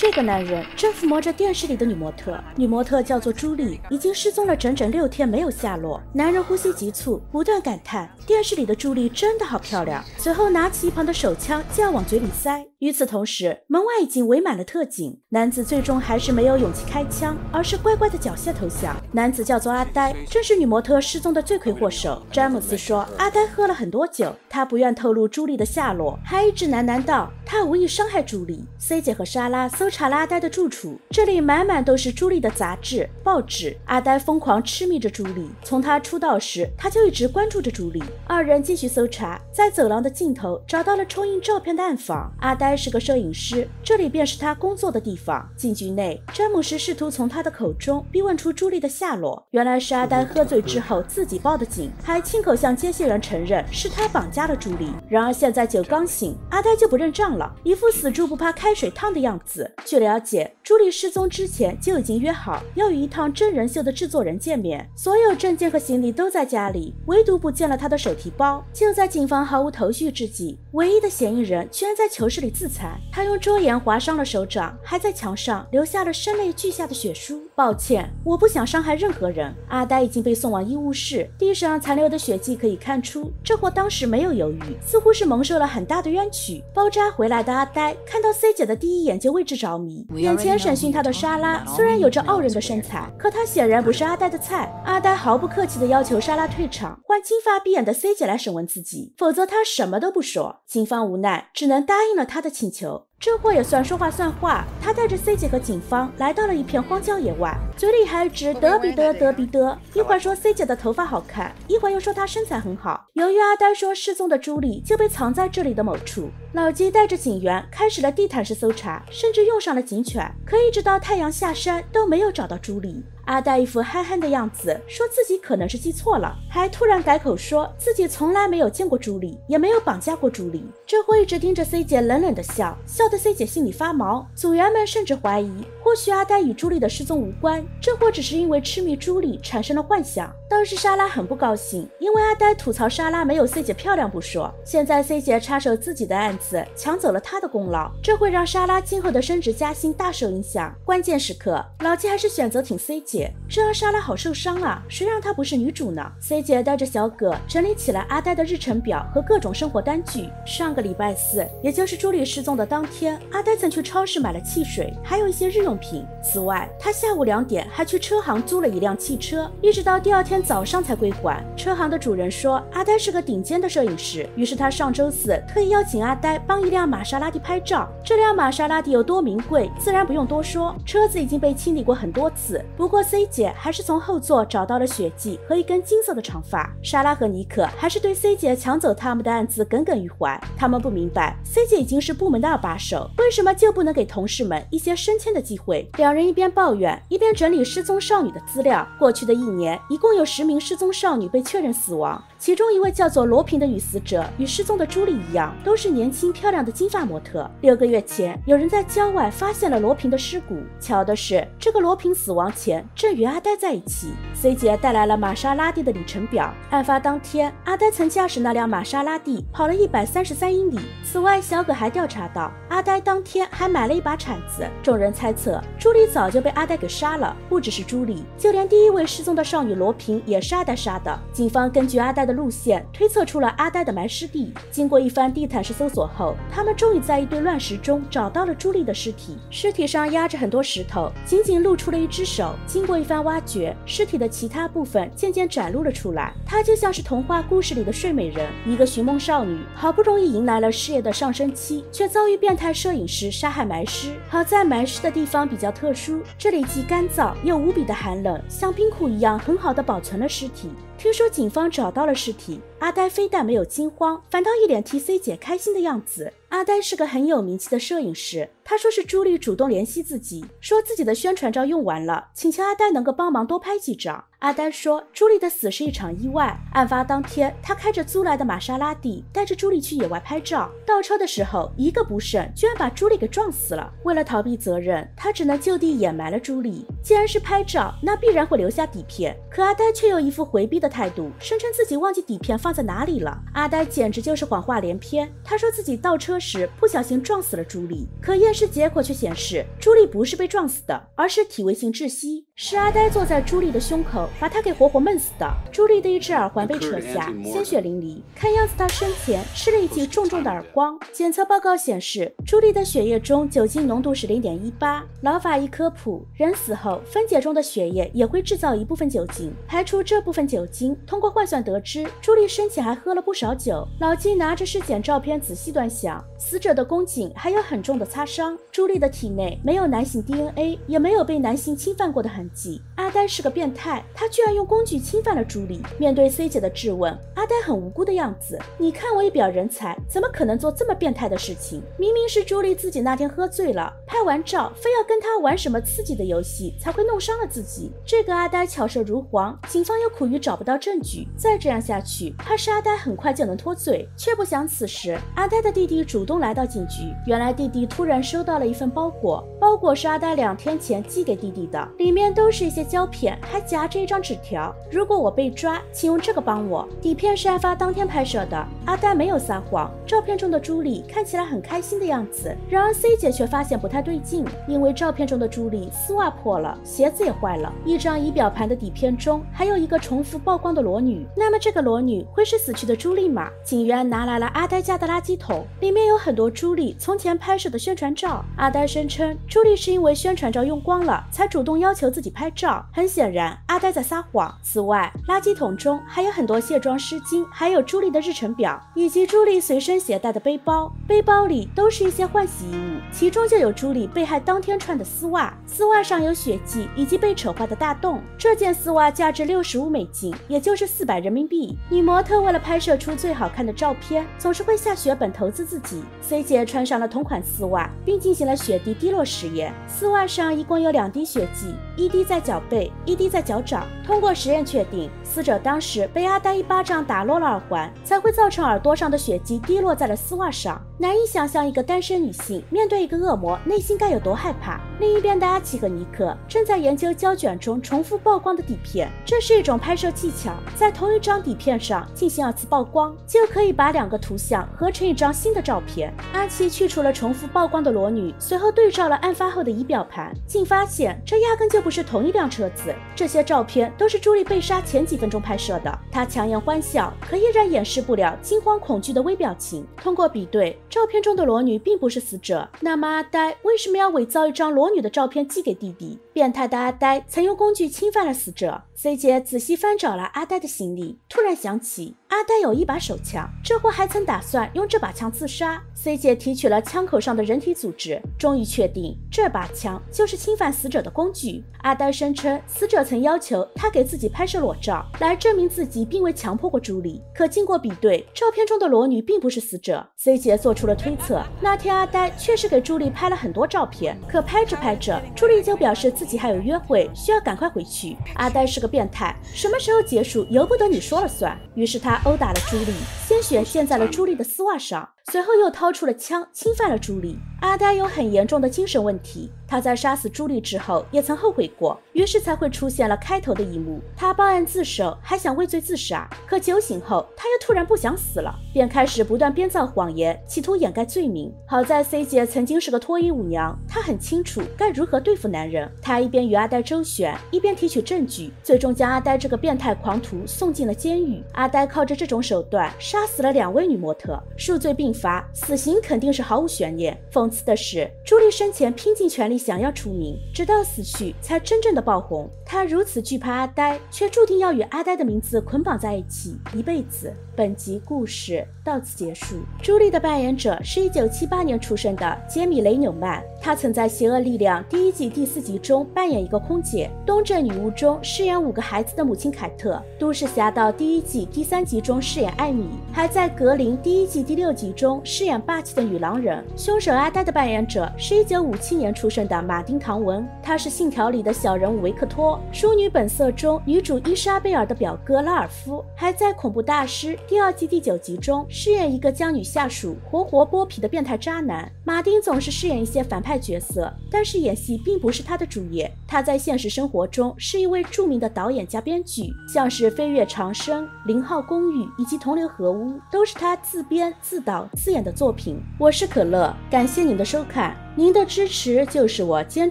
这个男人正抚摸着电视里的女模特，女模特叫做朱莉，已经失踪了整整六天没有下落。男人呼吸急促，不断感叹：电视里的朱莉真的好漂亮。随后拿起一旁的手枪就要往嘴里塞。与此同时，门外已经围满了特警。男子最终还是没有勇气开枪，而是乖乖的缴械投降。男子叫做阿呆，正是女模特失踪的罪魁祸首。詹姆斯说，阿呆喝了很多酒，他不愿透露朱莉的下落，还一直喃喃道：“他无意伤害朱莉。”C 姐和莎拉搜查了阿呆的住处，这里满满都是朱莉的杂志、报纸。阿呆疯狂痴迷着朱莉，从他出道时他就一直关注着朱莉。二人继续搜查，在走廊的尽头找到了冲印照片的暗房。阿呆。是个摄影师，这里便是他工作的地方。警局内，詹姆斯试图从他的口中逼问出朱莉的下落。原来是阿呆喝醉之后自己报的警，还亲口向接线员承认是他绑架了朱莉。然而现在酒刚醒，阿呆就不认账了，一副死猪不怕开水烫的样子。据了解，朱莉失踪之前就已经约好要与一趟真人秀的制作人见面，所有证件和行李都在家里，唯独不见了他的手提包。就在警方毫无头绪之际，唯一的嫌疑人居然在囚室里自残，他用桌沿划伤了手掌，还在墙上留下了声泪俱下的血书。抱歉，我不想伤害任何人。阿呆已经被送往医务室，地上残留的血迹可以看出，这货当时没有犹豫，似乎是蒙受了很大的冤屈。包扎回来的阿呆看到 C 姐的第一眼就为之着迷，眼前审讯他的莎拉虽然有着傲人的身材，可她显然不是阿呆的菜。阿呆毫不客气地要求莎拉退场，换金发碧眼的 C 姐来审问自己，否则他什么都不说。警方无奈，只能答应了他的请求。这货也算说话算话，他带着 C 姐和警方来到了一片荒郊野外，嘴里还直得比得得比得，一会儿说 C 姐的头发好看，一会儿又说她身材很好。由于阿呆说失踪的朱莉就被藏在这里的某处，老吉带着警员开始了地毯式搜查，甚至用上了警犬，可一直到太阳下山都没有找到朱莉。阿呆一副憨憨的样子，说自己可能是记错了，还突然改口说自己从来没有见过朱莉，也没有绑架过朱莉。这货一直盯着 C 姐，冷冷的笑，笑得 C 姐心里发毛。组员们甚至怀疑，或许阿呆与朱莉的失踪无关，这货只是因为痴迷朱莉产生了幻想。倒是莎拉很不高兴，因为阿呆吐槽莎拉没有 C 姐漂亮不说，现在 C 姐插手自己的案子，抢走了她的功劳，这会让莎拉今后的升职加薪大受影响。关键时刻，老七还是选择挺 C 姐。这让莎拉好受伤啊！谁让她不是女主呢？C 姐带着小葛整理起来阿呆的日程表和各种生活单据。上个礼拜四，也就是朱莉失踪的当天，阿呆曾去超市买了汽水，还有一些日用品。此外，他下午两点还去车行租了一辆汽车，一直到第二天早上才归还。车行的主人说，阿呆是个顶尖的摄影师，于是他上周四特意邀请阿呆帮一辆玛莎拉蒂拍照。这辆玛莎拉蒂有多名贵，自然不用多说，车子已经被清理过很多次。不过 C 姐。还是从后座找到了血迹和一根金色的长发。莎拉和尼克还是对 C 姐抢走他们的案子耿耿于怀。他们不明白 C 姐已经是部门的二把手，为什么就不能给同事们一些升迁的机会？两人一边抱怨，一边整理失踪少女的资料。过去的一年，一共有十名失踪少女被确认死亡。其中一位叫做罗平的女死者，与失踪的朱莉一样，都是年轻漂亮的金发模特。六个月前，有人在郊外发现了罗平的尸骨。巧的是，这个罗平死亡前正与阿呆在一起。C 姐带来了玛莎拉蒂的里程表。案发当天，阿呆曾驾驶那辆玛莎拉蒂跑了一百三十三英里。此外，小葛还调查到，阿呆当天还买了一把铲子。众人猜测，朱莉早就被阿呆给杀了。不只是朱莉，就连第一位失踪的少女罗平也是阿呆杀的。警方根据阿呆的的。路线推测出了阿呆的埋尸地。经过一番地毯式搜索后，他们终于在一堆乱石中找到了朱莉的尸体。尸体上压着很多石头，仅仅露出了一只手。经过一番挖掘，尸体的其他部分渐渐展露了出来。她就像是童话故事里的睡美人，一个寻梦少女，好不容易迎来了事业的上升期，却遭遇变态摄影师杀害埋尸。好在埋尸的地方比较特殊，这里既干燥又无比的寒冷，像冰库一样，很好的保存了尸体。听说警方找到了尸体，阿呆非但没有惊慌，反倒一脸替 C 姐开心的样子。阿呆是个很有名气的摄影师。他说是朱莉主动联系自己，说自己的宣传照用完了，请求阿呆能够帮忙多拍几张。阿呆说朱莉的死是一场意外，案发当天他开着租来的玛莎拉蒂带着朱莉去野外拍照，倒车的时候一个不慎，居然把朱莉给撞死了。为了逃避责任，他只能就地掩埋了朱莉。既然是拍照，那必然会留下底片，可阿呆却有一副回避的态度，声称自己忘记底片放在哪里了。阿呆简直就是谎话连篇。他说自己倒车时不小心撞死了朱莉，可验尸结果却显示朱莉不是被撞死的，而是体位性窒息，是阿呆坐在朱莉的胸口，把她给活活闷死的。朱莉的一只耳环被扯下，鲜血淋漓，看样子她生前吃了一记重重的耳光。检测报告显示，朱莉的血液中酒精浓度是零点一八。老法医科普：人死后分解中的血液也会制造一部分酒精，排除这部分酒精，通过换算得知，朱莉生前还喝了不少酒。老金拿着尸检照片仔细端详，死者的宫颈还有很重的擦伤。朱莉的体内没有男性 DNA，也没有被男性侵犯过的痕迹。阿呆是个变态，他居然用工具侵犯了朱莉。面对 C 姐的质问，阿呆很无辜的样子。你看我一表人才，怎么可能做这么变态的事情？明明是朱莉自己那天喝醉了，拍完照非要跟他玩什么刺激的游戏，才会弄伤了自己。这个阿呆巧舌如簧，警方又苦于找不到证据。再这样下去，怕是阿呆很快就能脱罪。却不想此时，阿呆的弟弟主动来到警局。原来弟弟突然收到了一份包裹，包裹是阿呆两天前寄给弟弟的，里面都是一些胶片，还夹着一张纸条。如果我被抓，请用这个帮我。底片是案发当天拍摄的，阿呆没有撒谎。照片中的朱莉看起来很开心的样子，然而 C 姐却发现不太对劲，因为照片中的朱莉丝袜破了，鞋子也坏了。一张仪表盘的底片中还有一个重复曝光的裸女，那么这个裸女会是死去的朱莉吗？警员拿来了阿呆家的垃圾桶，里面有很多朱莉从前拍摄的宣传照。阿呆声称朱莉是因为宣传照用光了，才主动要求自己拍照。很显然，阿呆在撒谎。此外，垃圾桶中还有很多卸妆湿巾，还有朱莉的日程表，以及朱莉随身携带的背包。背包里都是一些换洗衣物，其中就有朱莉被害当天穿的丝袜。丝袜上有血迹以及被扯坏的大洞。这件丝袜价值六十五美金，也就是四百人民币。女模特为了拍摄出最好看的照片，总是会下血本投资自己。C 姐穿上了同款丝袜，并进行了血滴滴落实验。丝袜上一共有两滴血迹，一滴在脚背，一滴在脚掌。通过实验确定，死者当时被阿呆一巴掌打落了耳环，才会造成耳朵上的血迹滴落在了丝袜上。难以想象一个单身女性面对一个恶魔，内心该有多害怕。另一边的阿奇和尼克正在研究胶卷中重复曝光的底片，这是一种拍摄技巧，在同一张底片上进行二次曝光，就可以把两个图像合成一张新的照片。阿奇去除了重复曝光的裸女，随后对照了案发后的仪表盘，竟发现这压根就不是同一辆车子。这些照片都是朱莉被杀前几分钟拍摄的。他强颜欢笑，可依然掩饰不了惊慌恐惧的微表情。通过比对，照片中的裸女并不是死者。那么阿呆为什么要伪造一张裸女的照片寄给弟弟？变态的阿呆曾用工具侵犯了死者。C 姐仔细翻找了阿呆的行李，突然想起阿呆有一把手枪，这货还曾打算用这把枪自杀。C 姐提取了枪口上的人体组织，终于确定这把枪就是侵犯死者的工具。阿呆声称死者曾要求他给自己拍摄裸照，来证明自己并未强迫过朱莉。可经过比对，照片中的裸女并不是死者。C 姐做出了推测，那天阿呆确实给朱莉拍了很多照片，可拍着拍着，朱莉就表示自己还有约会，需要赶快回去。阿呆是个。变态，什么时候结束由不得你说了算。于是他殴打了朱莉，鲜血溅在了朱莉的丝袜上。随后又掏出了枪，侵犯了朱莉。阿呆有很严重的精神问题，他在杀死朱莉之后也曾后悔过，于是才会出现了开头的一幕。他报案自首，还想畏罪自杀，可酒醒后他又突然不想死了，便开始不断编造谎言，企图掩盖罪名。好在 C 姐曾经是个脱衣舞娘，她很清楚该如何对付男人。她一边与阿呆周旋，一边提取证据，最终将阿呆这个变态狂徒送进了监狱。阿呆靠着这种手段杀死了两位女模特，数罪并罚。罚死刑肯定是毫无悬念。讽刺的是，朱莉生前拼尽全力想要出名，直到死去才真正的爆红。她如此惧怕阿呆，却注定要与阿呆的名字捆绑在一起一辈子。本集故事到此结束。朱莉的扮演者是一九七八年出生的杰米·雷纽曼，她曾在《邪恶力量》第一季第四集中扮演一个空姐，《东镇女巫》中饰演五个孩子的母亲凯特，《都市侠盗》第一季第三集中饰演艾米，还在《格林》第一季第六集中饰演霸气的女狼人。凶手阿呆的扮演者是一九五七年出生的马丁·唐文，他是《信条》里的小人物维克托，《淑女本色》中女主伊莎贝尔的表哥拉尔夫，还在《恐怖大师》。第二季第九集中饰演一个将女下属活活剥皮的变态渣男。马丁总是饰演一些反派角色，但是演戏并不是他的主业，他在现实生活中是一位著名的导演加编剧，像是《飞跃长生》《零号公寓》以及《同流合污》都是他自编自导自演的作品。我是可乐，感谢您的收看，您的支持就是我坚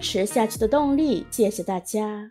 持下去的动力，谢谢大家。